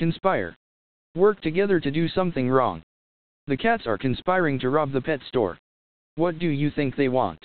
Conspire. Work together to do something wrong. The cats are conspiring to rob the pet store. What do you think they want?